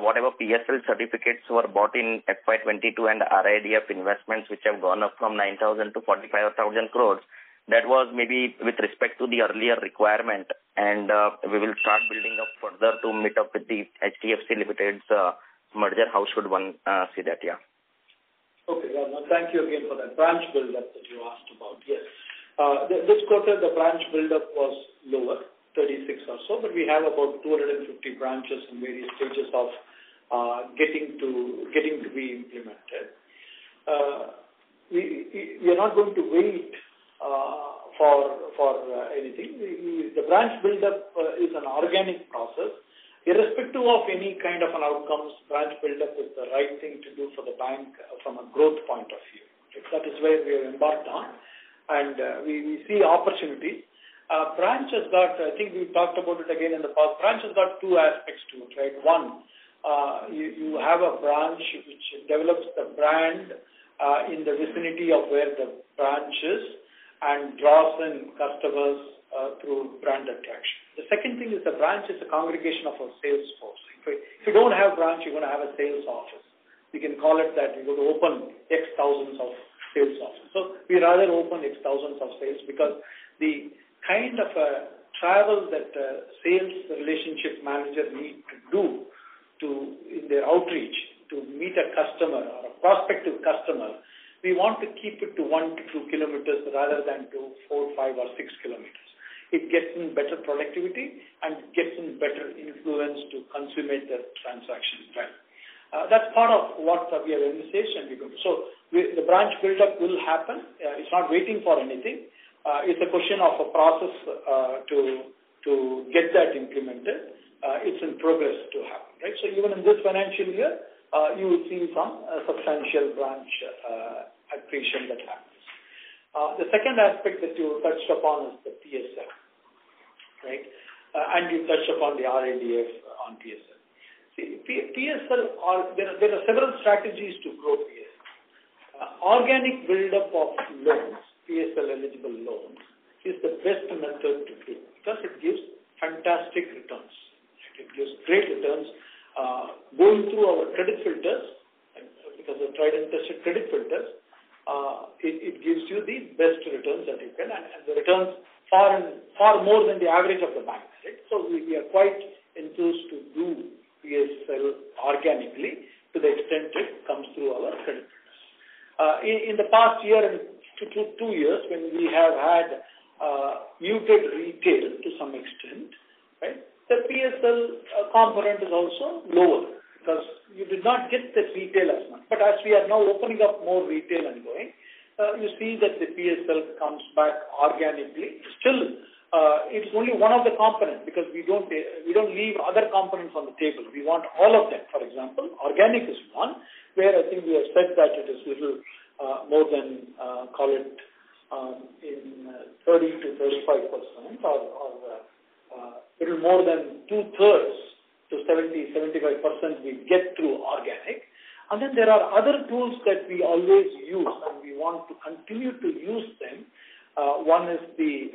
S5: whatever PSL certificates were bought in FY22 and RIDF investments which have gone up from 9,000 to 45,000 crores, that was maybe with respect to the earlier requirement and uh, we will start building up further to meet up with the HDFC Limited's uh, merger. How should one uh, see that? Yeah.
S1: Okay. Well, Thank you again for that branch build-up that you asked about. Yes. This quarter, the branch build-up was lower, 36 or so, but we have about 250 branches in various stages of getting to getting to be implemented. We are not going to wait Uh, for for uh, anything. The branch buildup uh, is an organic process. Irrespective of any kind of an outcomes, branch buildup is the right thing to do for the bank from a growth point of view. That is where we have embarked on, and we we see opportunity. Branch has got, I think we talked about it again in the past, branch has got two aspects to it, right? One, you have a branch which develops the brand in the vicinity of where the branch is and draws in customers uh, through brand attraction. The second thing is the branch is a congregation of our sales force. If you don't have branch, you're going to have a sales office. We can call it that. We're going to open X thousands of sales office. So we rather open X thousands of sales because the kind of a travel that a sales relationship manager need to do to in their outreach to meet a customer or a prospective customer, we want to keep it to one to two kilometers rather than to four, five or six kilometers. It gets in better productivity and gets in better influence to consummate the transaction well. Uh, that's part of what we have envisaged and we're going to. The branch buildup will happen. Uh, it's not waiting for anything. Uh, it's a question of a process to to get that implemented. It's in progress to happen, right? So even in this financial year, you will see some substantial branch uh, accretion that happens. Uh, The second aspect that you touched upon is the PSL, right? Uh, And you touched upon the RIDF on PSL. There are there are several strategies to grow PSL. Organic buildup of loans, PSL eligible loans, is the best method to do because it gives fantastic returns. It gives great returns. Uh, going through our credit filters, because of tried and tested credit filters, uh, it gives you the best returns that you can, and the returns far and far more than the average of the bank. Right? So we are quite enthused to do PSL organically to the extent it comes through our credit filters. Uh, in the past year and two years, when we have had uh, muted retail to some extent, the PSL uh, component is also lower because you did not get the retail as much. But as we are now opening up more retail and going, uh, you see that the PSL comes back organically. Still, uh, it's only one of the components because we don't uh, we don't leave other components on the table. We want all of them. For example, organic is one, where I think we have said that it is little more than, call it, um, in 30%-35% or little more than two-thirds to 70%-75% we get through organic. And then there are other tools that we always use, and we want to continue to use them. Uh, One is the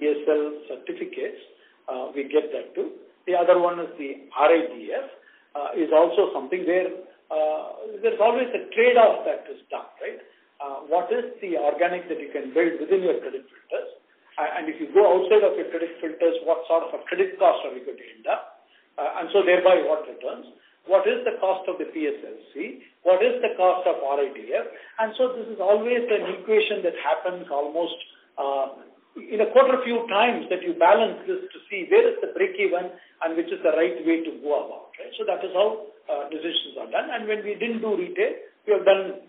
S1: PSL certificates. Uh, We get that too. The other one is the RIDF, uh, is also something where uh, there's always a trade-off that is done, right? Uh, What is the organic that you can build within your credit filters? Uh, and if you go outside of your credit filters, what sort of a credit cost are we going to end up? Uh, and so thereby, what returns? What is the cost of the PSLC? What is the cost of RIDF? And so this is always an equation that happens almost uh, in a quarter of few times that you balance this to see where is the break-even and which is the right way to go about, right? So that is how decisions are done. And when we didn't do retail, we have done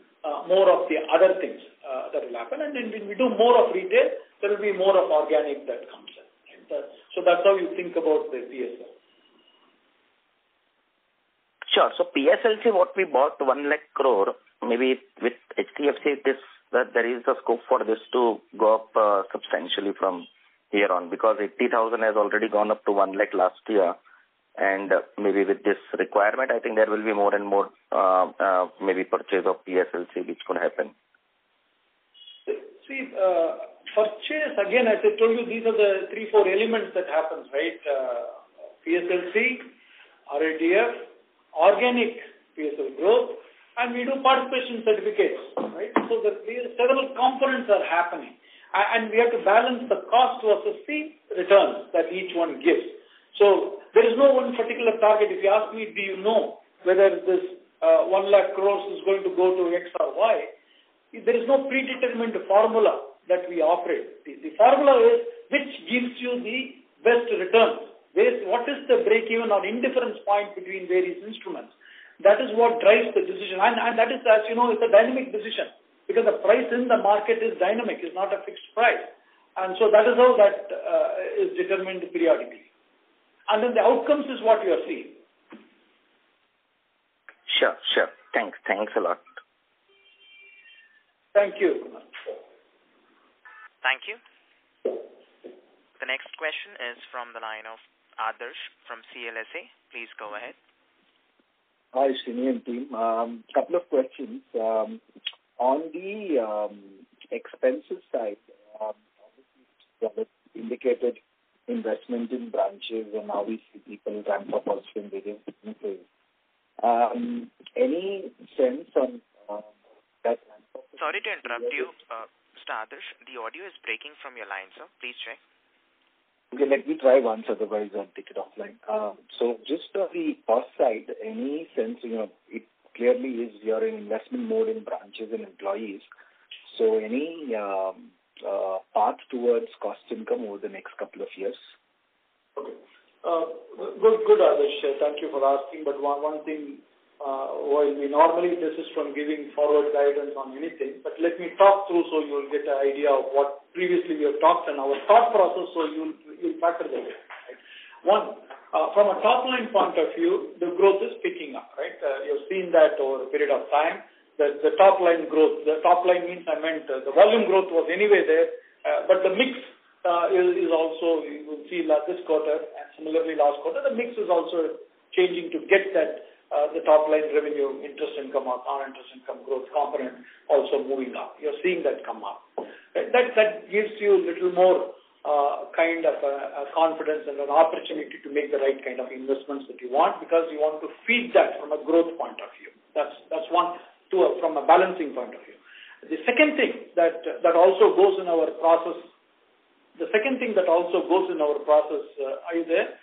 S1: more of the other things that will happen. And then when we do more of retail, there will be more of organic that comes in. So that's how you think about the PSL.
S5: Sure. So PSLC, what we bought, 1 lakh crore, maybe with HDFC, this that there is a scope for this to go up uh, substantially from here on because 80,000 has already gone up to 1 lakh last year. And uh, maybe with this requirement, I think there will be more and more uh, uh, maybe purchase of PSLC which could happen.
S1: See, uh, purchase, again, as I told you, these are the three, four elements that happens, right? Uh, PSLC, RIDF, organic PSL growth, and we do participation certificates, right? So the several components are happening. And we have to balance the cost versus the returns that each one gives. So there is no one particular target. If you ask me, do you know whether this uh, 1 lakh crores is going to go to X or Y, there is no predetermined formula that we operate. The, the formula is which gives you the best returns. what is the break-even or indifference point between various instruments? That is what drives the decision. And, and that is, as you know, it's a dynamic decision because the price in the market is dynamic, it's not a fixed price. And so that is how that uh, is determined periodically. And then the outcomes is what you are seeing.
S5: Sure, sure. Thanks. Thanks a lot.
S1: Thank you.
S2: Thank you. The next question is from the line of Adarsh from CLSA. Please go ahead.
S6: Hi, Srini and team. Um, couple of questions. Um, on the um, expenses side, um, obviously indicated investment in branches and how we see people ramp up also in various businesses. Um, any sense on that ramp up?
S2: Sorry to interrupt you, uh, Mr. Adarsh. The audio is breaking from your line, sir. Please check.
S6: Okay, let me try once, otherwise I'll take it offline. Uh, so just on the cost side, any sense, you know, it clearly is you're in investment mode in branches and employees. So any um, uh, path towards cost income over the next couple of years?
S1: Okay. Uh, good, good, Adarsh. Thank you for asking. But one, one thing, uh, while we normally desist from giving forward guidance on anything, but let me talk through so you'll get an idea of what previously we have talked and our thought process so you'll, you'll factor that in. Right? One, uh, from a top line point of view, the growth is picking up, right? Uh, you've seen that over a period of time. The, the top line growth, the top line means I meant uh, the volume growth was anyway there, uh, but the mix uh, is, is also, you will see this quarter and similarly last quarter, the mix is also changing to get that uh, the top line revenue, interest income or non-interest income growth component also moving up. You're seeing that come up. That, that gives you a little more uh, kind of a, a confidence and an opportunity to make the right kind of investments that you want because you want to feed that from a growth point of view. That's, that's one to a, from a balancing point of view. The second thing that, that also goes in our process, the second thing that also goes in our process, uh, are you there?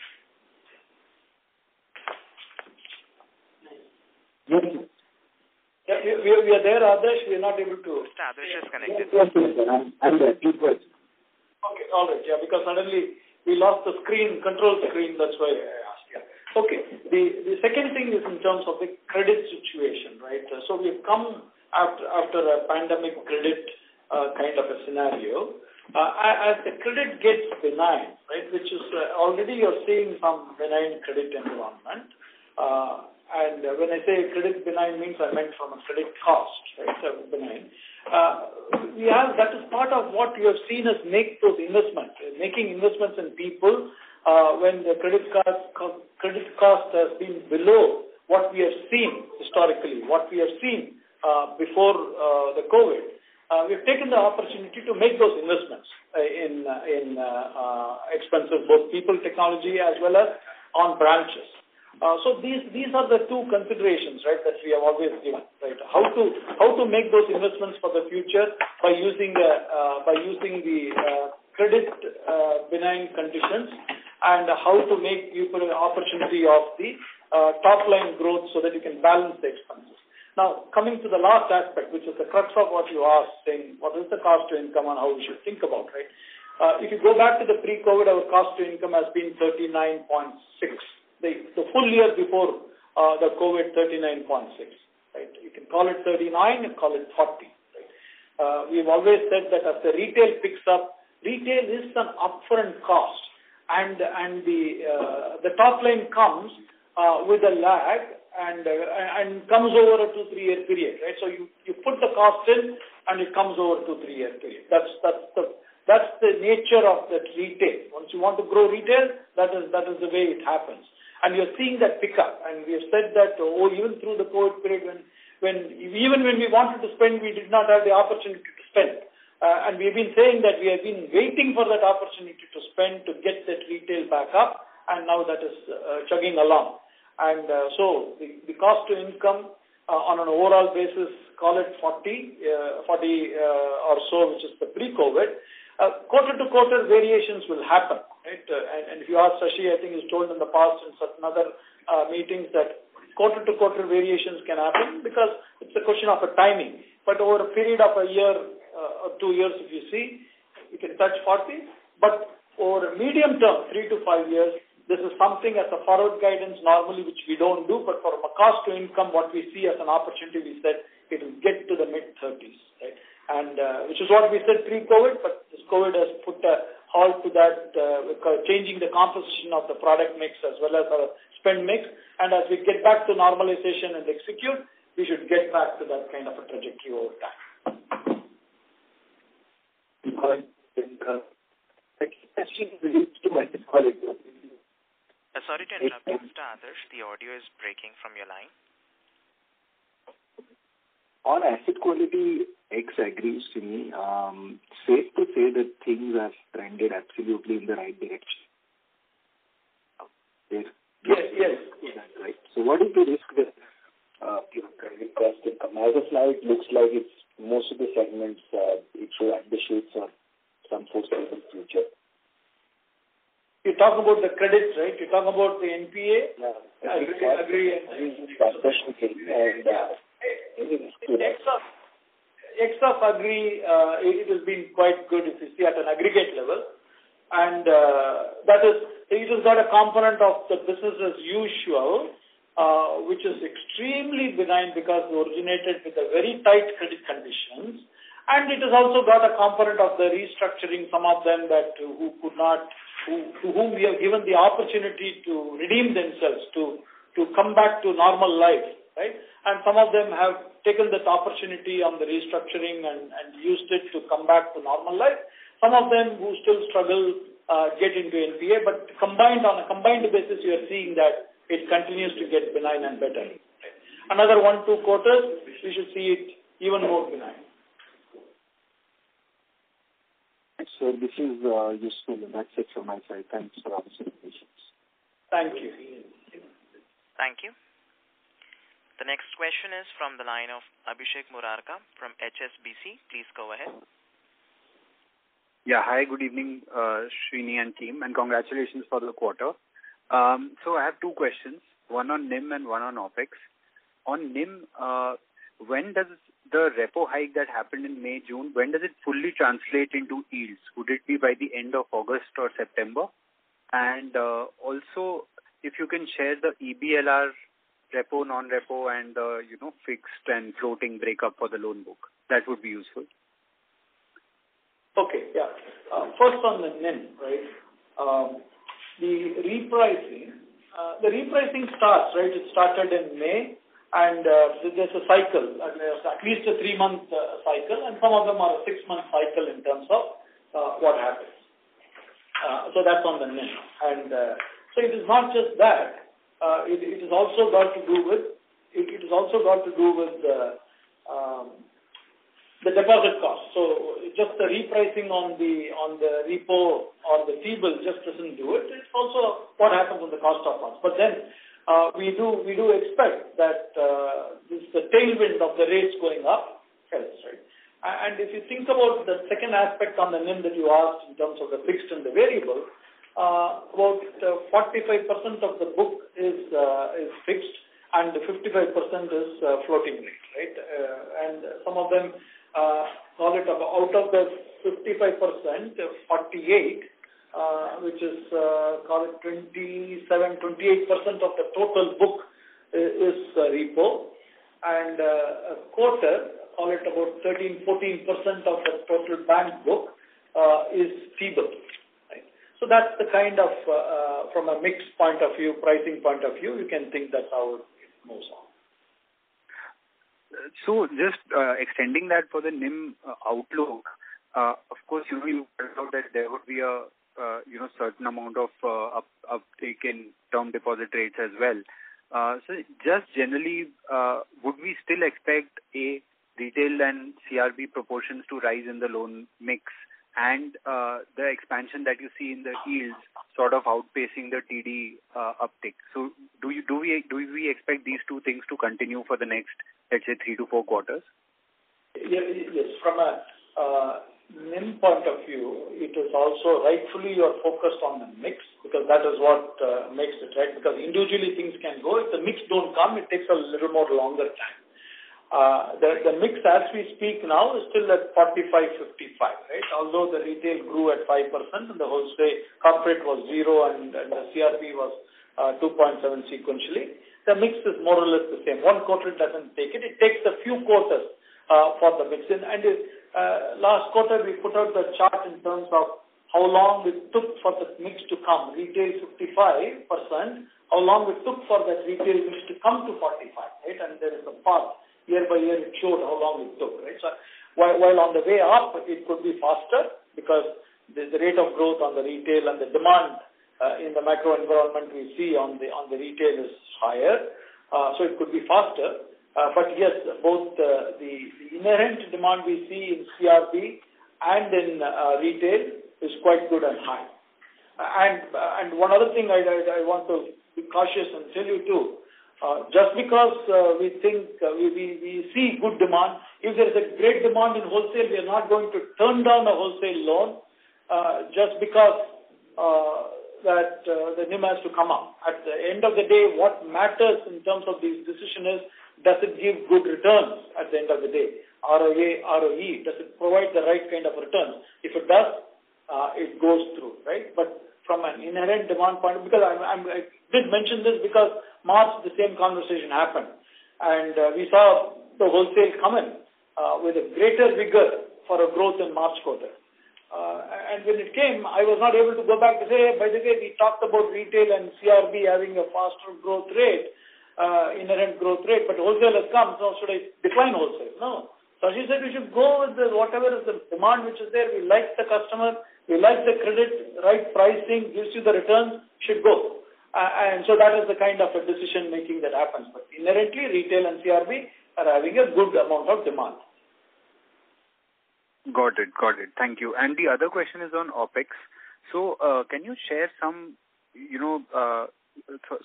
S6: Yes.
S1: Yeah, we, we, we are there, Adarsh. We are not able to.
S2: Mr. Adarsh is connected.
S6: Yes, yes, I'm, I'm there. Keep going.
S1: Okay, all right. Yeah, because suddenly we lost the screen, control screen. That's why I asked. Yeah. Okay. The the second thing is in terms of the credit situation, right? Uh, so we've come after after a pandemic credit uh, kind of a scenario. Uh, as the credit gets benign, right, which is uh, already you're seeing some benign credit environment. Uh, and when I say credit benign means I meant from a credit cost, right, benign. Uh, we have, that is part of what you have seen us make those investments, making investments in people uh, when the credit cost, credit cost has been below what we have seen historically, what we have seen uh, before uh, the COVID. Uh, we've taken the opportunity to make those investments uh, in, in expensive both people technology as well as on branches. Uh, so these these are the two considerations, right, that we have always given, right? How to how to make those investments for the future by using uh, uh, by using the uh, credit uh, benign conditions, and how to make use of the opportunity of the uh, top line growth so that you can balance the expenses. Now, coming to the last aspect, which is the crux of what you asked, saying what is the cost to income and how we should think about, right? Uh, if you go back to the pre-COVID, our cost to income has been 39.6. The, the full year before uh, the COVID, 39.6. Right? You can call it 39 and call it 40. Right? Uh, we've always said that as the retail picks up, retail is an upfront cost, and and the uh, the top line comes uh, with a lag and uh, and comes over a two three year period, right? So you you put the cost in and it comes over two three year period. That's that's the that's the nature of that retail. Once you want to grow retail, that is that is the way it happens. And you're seeing that pick up. And we have said that oh even through the COVID period when when even when we wanted to spend, we did not have the opportunity to spend. Uh, and we've been saying that we have been waiting for that opportunity to spend to get that retail back up, and now that is uh, chugging along. And uh, so the, the cost to income uh, on an overall basis, call it 40, uh, 40 uh, or so, which is the pre-COVID. Uh, quarter to quarter variations will happen, right? Uh, and, and if you ask Sashi, I think he's told in the past in certain other uh, meetings that quarter to quarter variations can happen because it's a question of a timing. But over a period of a year, uh, two years, if you see, you can touch 40. But over a medium term, three to five years, this is something as a forward guidance normally which we don't do, but for a cost to income, what we see as an opportunity, we said it will get to the mid-30s, right? And uh, which is what we said pre-COVID, but this COVID has put a halt to that, uh, changing the composition of the product mix as well as our spend mix. And as we get back to normalization and execute, we should get back to that kind of a trajectory over time.
S2: Uh, sorry to interrupt you, Mr. Adarsh. The audio is breaking from your line.
S7: On asset quality, X agrees to me. Um, safe to say that things have trended absolutely in the right direction.
S1: Yes, yes. yes.
S7: Right. So what is the risk that uh, your credit cost income? As of now, it looks like it's most of the segments, uh, it should undershoot or some foreseeable future.
S1: You talk about the credits, right? You talk about the NPA?
S7: Yeah.
S1: Agree, agree.
S7: And, uh,
S1: X of, X of agree, uh, it has been quite good if you see at an aggregate level. And uh, that is, it has got a component of the business as usual, uh, which is extremely benign because it originated with a very tight credit conditions. And it has also got a component of the restructuring, some of them that who could not, who, to whom we have given the opportunity to redeem themselves, to, to come back to normal life, right? And some of them have taken that opportunity on the restructuring and, and used it to come back to normal life. Some of them who still struggle uh, get into NPA, but combined on a combined basis, you are seeing that it continues to get benign and better. Another one, two quarters, we should see it even more benign.
S7: So this is uh, useful. That's it from my side. Thanks for answering questions.
S1: Thank you.
S2: Thank you. The next question is from the line of Abhishek Murarka from HSBC. Please go ahead.
S8: Yeah, hi, good evening, uh, Srini and team, and congratulations for the quarter. Um, so I have two questions, one on NIM and one on OPEX. On NIM, uh, when does the repo hike that happened in May, June, when does it fully translate into yields? Would it be by the end of August or September? And uh, also, if you can share the EBLR repo, non-repo, and uh, you know fixed and floating breakup for the loan book, that would be useful.
S1: Okay, yeah. Uh, first on the NIM, right? Um, the repricing, uh, the repricing starts, right? It started in May, and uh, there's a cycle, at least a three-month uh, cycle, and some of them are a six-month cycle in terms of uh, what happens. Uh, so that's on the NIM. And uh, so it is not just that. Uh, it, it is also got to do with, it, it is also got to do with uh, um, the deposit cost. So just the repricing on the on the repo or the T-bill just doesn't do it. It's also what happens on the cost of funds. But then we do we do expect that uh, the tailwind of the rates going up helps, right? And if you think about the second aspect on the NIM that you asked in terms of the fixed and the variable, about 45% of the book is is fixed and 55% is floating rate, right? And some of them call it out of the 55%, 48 uh, which is uh, call it 27, 28% of the total book is uh, repo. And uh, a quarter, call it about 13, 14% of the total bank book uh, is T-bill. Right? That's the kind of, uh, uh, from a mix point of view, pricing point of view, you can think that's how it moves on.
S8: So just uh, extending that for the NIM outlook, of course, you know, you pointed out that there would be a you know, certain amount of uptake in term deposit rates as well. So, just generally, would we still expect a retail and CRB proportions to rise in the loan mix and uh, the expansion that you see in the yields sort of outpacing the TD uh, uptick? So do you do we do we expect these two things to continue for the next, let's say, three to four quarters?
S1: Yes. From a uh, NIM point of view, it is also rightfully you are focused on the mix because that is what makes it, right? Because individually things can go. If the mix don't come, it takes a little more longer time. Uh, the mix as we speak now is still at 45/55, right? Although the retail grew at 5% and the wholesale corporate was zero and the CRB was uh, 2.7 sequentially, the mix is more or less the same. One quarter doesn't take it. It takes a few quarters uh, for the mix in. And last quarter, we put out the chart in terms of how long it took for the mix to come. Retail 55%, how long it took for that retail mix to come to 45, right? And there is a path year by year, it showed how long it took, right? So while on the way up, it could be faster because the rate of growth on the retail and the demand uh, in the macro environment we see on the on the retail is higher. Uh, so it could be faster. Uh, but yes, both the inherent demand we see in CRB and in retail is quite good and high. And and one other thing I I want to be cautious and tell you, too. Uh, just because uh, we think uh we see good demand, if there is a great demand in wholesale, we are not going to turn down a wholesale loan uh, just because that the NIM has to come up. At the end of the day, what matters in terms of this decision is, does it give good returns at the end of the day? ROA, ROE, does it provide the right kind of return? If it does, it goes through, right? But from an inherent demand point, because I, I did mention this because March, the same conversation happened. And uh, we saw the wholesale come in uh, with a greater vigor for a growth in March quarter. Uh, and when it came, I was not able to go back to say, "By the way, we talked about retail and CRB having a faster growth rate, inherent growth rate, but wholesale has come, so should I decline wholesale?" No. So she said we should go with whatever is the demand which is there. We like the customer, we like the credit, right pricing, gives you the returns, should go. That is the kind of a decision-making that happens. But inherently, retail and CRB are having a good amount of demand.
S8: Got it. Got it. Thank you. And the other question is on OpEx. So, can you share some you know, uh,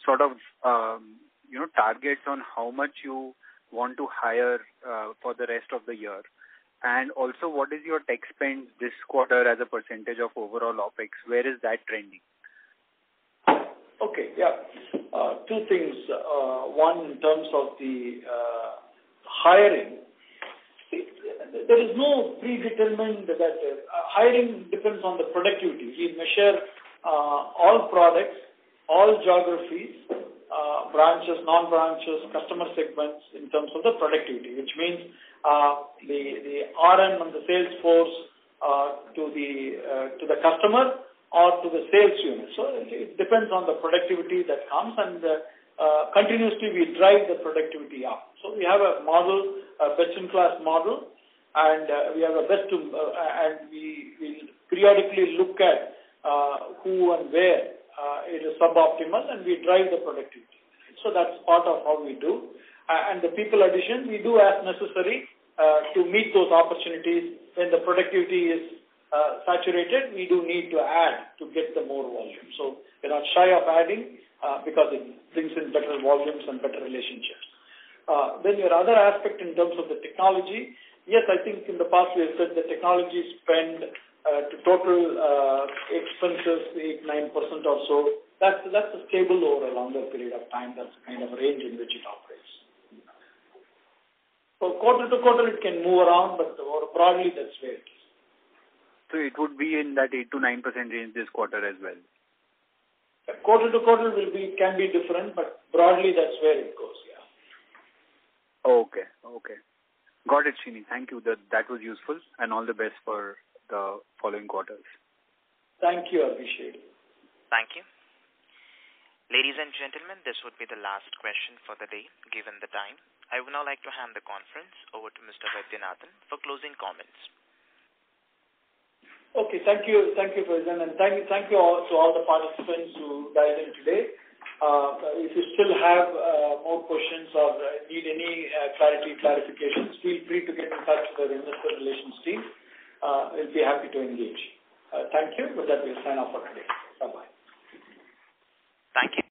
S8: sort of um, you know, targets on how much you want to hire uh, for the rest of the year? And also, what is your tech spend this quarter as a percentage of overall OpEx? Where is that trending?
S1: Okay. Yeah. Two things. One, in terms of the hiring. There is no predetermined that hiring depends on the productivity. We measure all products, all geographies, branches, non-branches, customer segments in terms of the productivity, which means uh the the RM and the sales force uh to the uh to the customer or to the sales unit. So it depends on the productivity that comes, and uh, continuously we drive the productivity up. So we have a model, a best-in-class model, and uh, we have a best to, and we will periodically look at who and where it is suboptimal, and we drive the productivity. So that's part of how we do. And the people addition, we do as necessary to meet those opportunities. When the productivity is saturated, we do need to add to get the more volume. So we're not shy of adding, uh, because it brings in better volumes and better relationships. Uh, then your other aspect in terms of the technology, yes, I think in the past we have said the technology spend uh, to total uh, expenses, 8 9% or so, that's, that's stable over a longer period of time. That's the kind of range in which it operates. So quarter to quarter it can move around, but broadly that's where it is.
S8: So it would be in that 8 to 9% range this quarter as well?
S1: Quarter to quarter will be can be different, but broadly that's where it goes, yeah.
S8: Okay, okay. Got it, Srini. Thank you. That, that was useful and all the best for the following quarters.
S1: Thank you. I appreciate it.
S2: Thank you. Ladies and gentlemen, this would be the last question for the day, given the time. I would now like to hand the conference over to Mr. Vaidyanathan for closing comments.
S1: Okay, thank you, thank you, President, and thank you, thank you all to all the participants who dialed in today. Uh, if you still have uh, more questions or uh, need any uh, clarity, clarifications, feel free to get in touch with the investor relations team. Uh, we'll be happy to engage. Thank you. With that, we'll sign off for today. Bye-bye.
S2: Thank you.